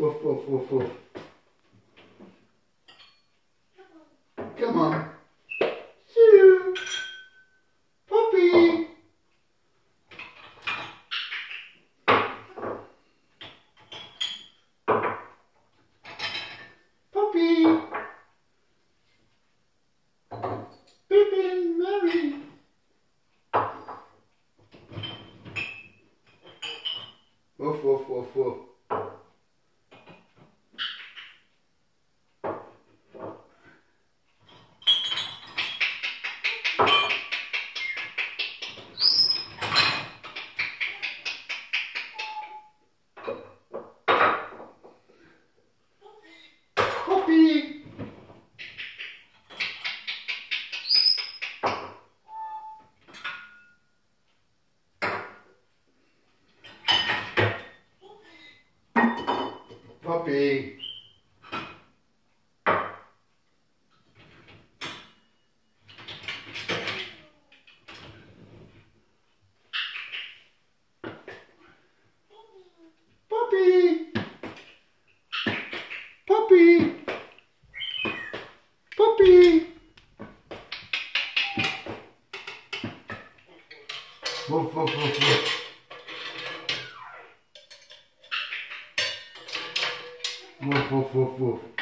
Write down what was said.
Woof, woof, woof, woof. Come on. Puppy. Puppy. Mary. Woof, woof, woof, woof. papei. Papi! Papi! Papi! Vou. Fofo, fofo, fofo.